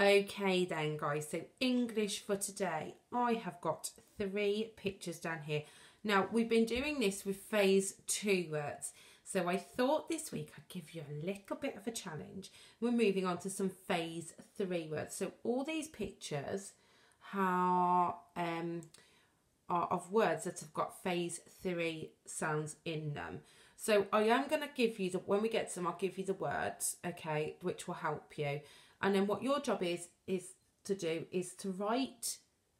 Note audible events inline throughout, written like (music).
Okay then guys, so English for today. I have got three pictures down here. Now we've been doing this with phase two words. So I thought this week I'd give you a little bit of a challenge. We're moving on to some phase three words. So all these pictures are, um, are of words that have got phase three sounds in them. So I am going to give you the, when we get to them, I'll give you the words, okay, which will help you. And then what your job is, is to do is to write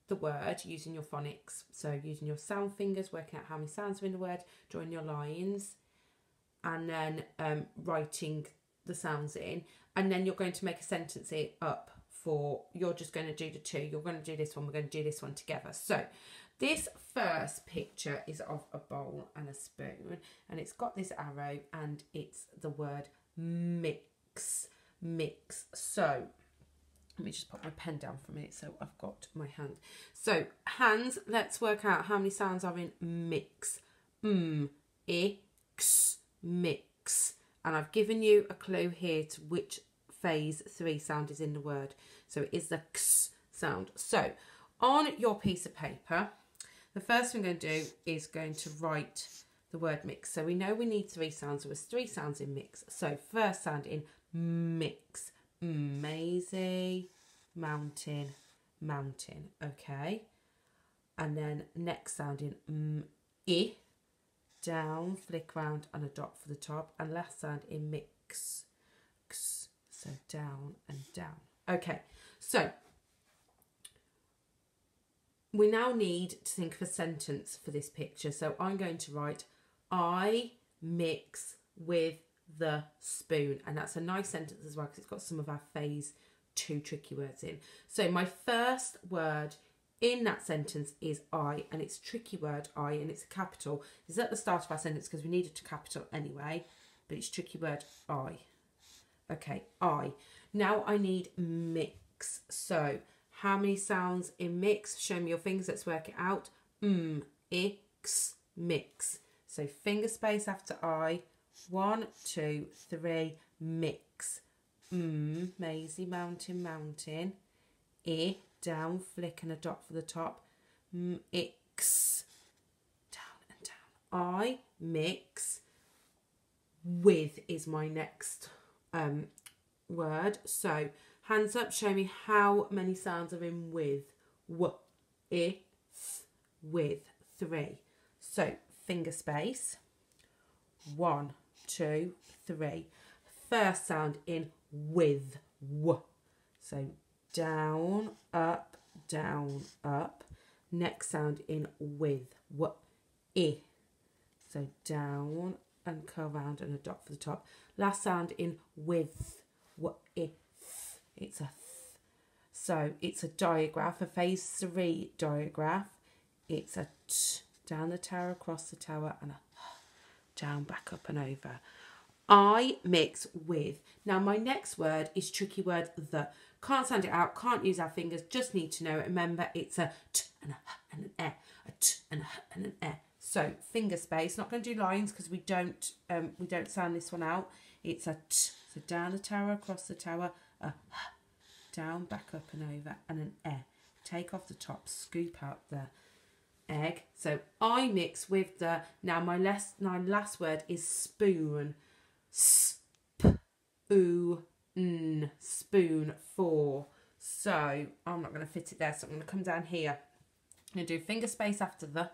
the word using your phonics. So using your sound fingers, working out how many sounds are in the word, drawing your lines, and then um, writing the sounds in. And then you're going to make a sentence up for, you're just going to do the two. You're going to do this one, we're going to do this one together. So this first picture is of a bowl and a spoon, and it's got this arrow, and it's the word mix mix. So let me just put my pen down for a minute so I've got my hand. So hands, let's work out how many sounds are in mix. Mm, M, x, mix. And I've given you a clue here to which phase three sound is in the word. So it is the x sound. So on your piece of paper, the first thing I'm going to do is going to write the word mix. So we know we need three sounds. There was three sounds in mix. So first sound in mix. Maisie, mountain, mountain. Okay. And then next sounding m, i, down, flick round, and a dot for the top. And last sound in mix. X, so down and down. Okay. So we now need to think of a sentence for this picture. So I'm going to write I mix with the spoon. And that's a nice sentence as well because it's got some of our phase two tricky words in. So my first word in that sentence is I, and it's tricky word I, and it's a capital. It's at the start of our sentence because we need it to capital anyway, but it's tricky word I. Okay, I. Now I need mix. So how many sounds in mix? Show me your fingers. Let's work it out. Mm, M, x, mix. So finger space after I, one, two, three, mix. Mm, Maisie, mountain, mountain. I, down, flick and a dot for the top. M, X, down and down. I, mix. With is my next um, word. So, hands up, show me how many sounds are in with. W, I, with. Three. So, finger space. One, two, three. First sound in with, w. So down, up, down, up. Next sound in with, w, i. So down and curl round and a dot for the top. Last sound in with, w, i. It's a th. So it's a digraph, a phase three digraph. It's a t, down the tower, across the tower, and a down, back up and over. I mix with. Now my next word is tricky word the. Can't sound it out, can't use our fingers, just need to know. Remember it's a t and a h and an e, a t and a h and an e. So finger space, not going to do lines because we don't um, we don't sound this one out. It's a t, so down the tower, across the tower, a h, down, back up and over, and an e. Take off the top, scoop out the egg. So I mix with the, now my last, my last word is spoon. Sp, oo, spoon, four. So I'm not going to fit it there. So I'm going to come down here. I'm going to do finger space after the,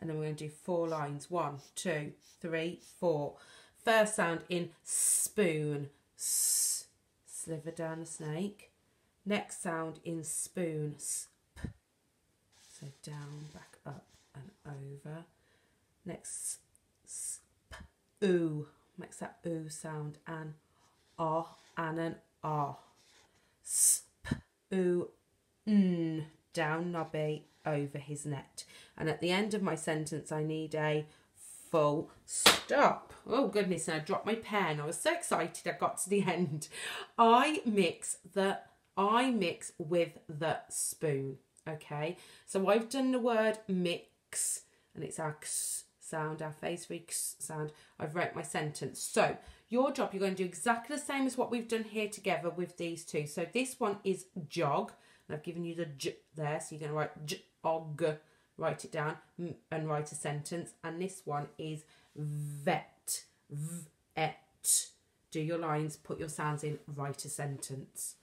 and then we're going to do four lines. One, two, three, four. First sound in spoon, s, sliver down the snake. Next sound in spoon, sp. So down, back up and over. Next, oo, makes that oo sound, and ah, and an ah. Sp, oo, n, down Nobby, over his net. And at the end of my sentence, I need a full stop. Oh goodness, and I dropped my pen. I was so excited I got to the (laughs) end. I mix the I mix with the spoon. Okay, so I've done the word mix and it's our x sound, our three x sound. I've wrote my sentence. So Your job, you're going to do exactly the same as what we've done here together with these two. So this one is jog, and I've given you the j there, so you're going to write jog, write it down, and write a sentence. And this one is vet, vet. Do your lines, put your sounds in, write a sentence.